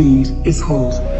speed is hold.